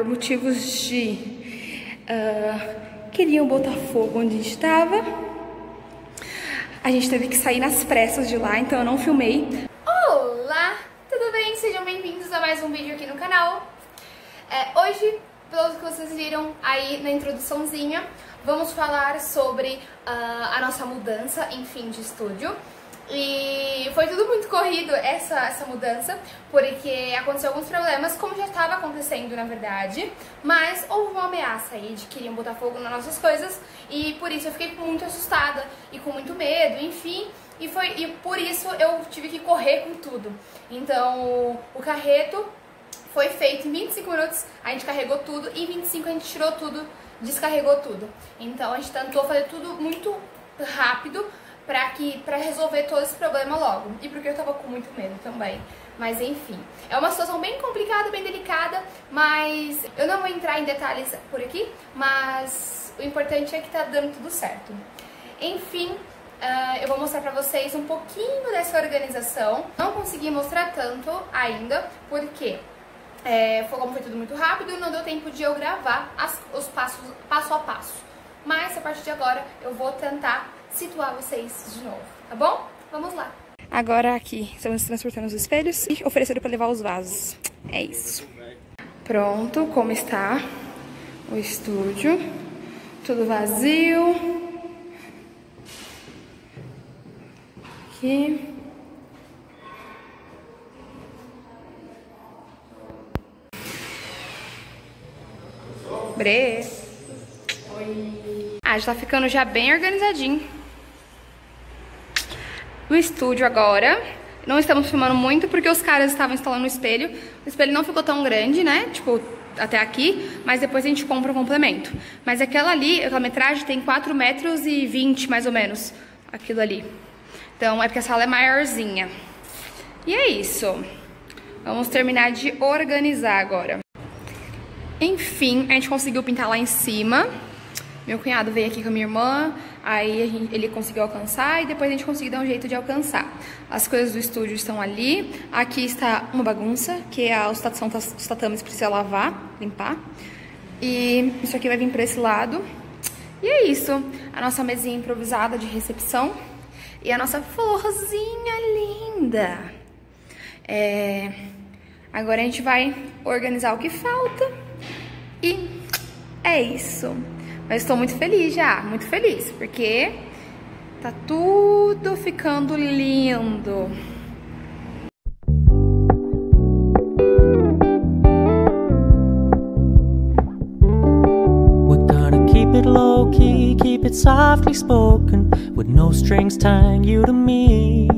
por motivos de... Uh, queriam botar fogo onde a gente estava. A gente teve que sair nas pressas de lá, então eu não filmei. Olá, tudo bem? Sejam bem-vindos a mais um vídeo aqui no canal. É, hoje, pelo que vocês viram aí na introduçãozinha, vamos falar sobre uh, a nossa mudança, enfim, de estúdio. E foi tudo muito corrido essa, essa mudança, porque aconteceu alguns problemas, como já estava acontecendo na verdade, mas houve uma ameaça aí de que queriam botar fogo nas nossas coisas e por isso eu fiquei muito assustada e com muito medo, enfim, e, foi, e por isso eu tive que correr com tudo. Então o carreto foi feito em 25 minutos, a gente carregou tudo e em 25 a gente tirou tudo, descarregou tudo. Então a gente tentou fazer tudo muito rápido pra, que, pra resolver todo esse problema logo. E porque eu tava com muito medo também. Mas enfim, é uma situação bem complicada, bem delicada, mas eu não vou entrar em detalhes por aqui, mas o importante é que tá dando tudo certo. Enfim, uh, eu vou mostrar pra vocês um pouquinho dessa organização. Não consegui mostrar tanto ainda, porque é, foi como foi tudo muito rápido, não deu tempo de eu gravar as, os passos passo a passo. Mas a partir de agora eu vou tentar situar vocês de novo, tá bom? Vamos lá! Agora aqui, estamos transportando os espelhos e ofereceram para levar os vasos. É isso. Pronto, como está o estúdio. Tudo vazio. Aqui. Bre. Oi. Ah, já tá ficando já bem organizadinho no estúdio agora. Não estamos filmando muito porque os caras estavam instalando o espelho. O espelho não ficou tão grande, né? Tipo, até aqui, mas depois a gente compra o complemento. Mas aquela ali, a metragem tem 4 metros e 20, mais ou menos, aquilo ali. Então, é porque a sala é maiorzinha. E é isso. Vamos terminar de organizar agora. Enfim, a gente conseguiu pintar lá em cima. Meu cunhado veio aqui com a minha irmã, aí gente, ele conseguiu alcançar e depois a gente conseguiu dar um jeito de alcançar. As coisas do estúdio estão ali. Aqui está uma bagunça, que é a, os, são os tatames precisa lavar, limpar. E isso aqui vai vir para esse lado. E é isso. A nossa mesinha improvisada de recepção. E a nossa florzinha linda. É... Agora a gente vai organizar o que falta. E é isso. Mas estou muito feliz já, muito feliz, porque tá tudo ficando lindo. keep it low key, keep it softly spoken, with no strings tying you to me.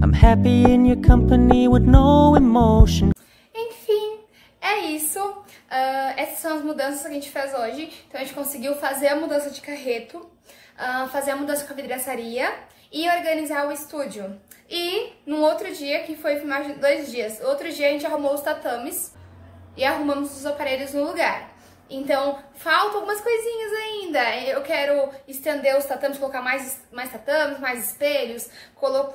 I'm happy in your company with no emotion. Enfim, é isso. Uh, essas são as mudanças que a gente fez hoje. Então a gente conseguiu fazer a mudança de carreto, uh, fazer a mudança com a vidraçaria e organizar o estúdio. E num outro dia, que foi filmagem dois dias, outro dia a gente arrumou os tatames e arrumamos os aparelhos no lugar. Então, faltam algumas coisinhas ainda. Eu quero estender os tatames, colocar mais, mais tatames, mais espelhos,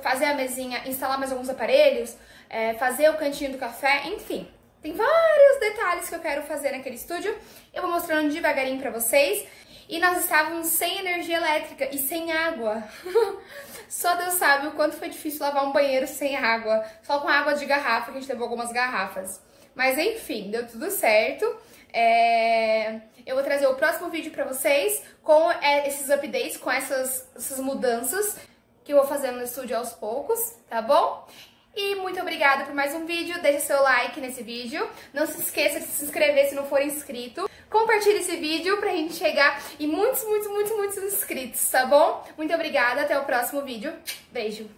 fazer a mesinha, instalar mais alguns aparelhos, é, fazer o cantinho do café, enfim. Tem vários detalhes que eu quero fazer naquele estúdio. Eu vou mostrando devagarinho pra vocês. E nós estávamos sem energia elétrica e sem água. Só Deus sabe o quanto foi difícil lavar um banheiro sem água. Só com água de garrafa, que a gente levou algumas garrafas. Mas enfim, deu tudo certo. É... Eu vou trazer o próximo vídeo pra vocês com é, esses updates, com essas, essas mudanças que eu vou fazendo no estúdio aos poucos, tá bom? E muito obrigada por mais um vídeo, deixe seu like nesse vídeo, não se esqueça de se inscrever se não for inscrito, compartilhe esse vídeo pra gente chegar em muitos, muitos, muitos, muitos inscritos, tá bom? Muito obrigada, até o próximo vídeo, beijo!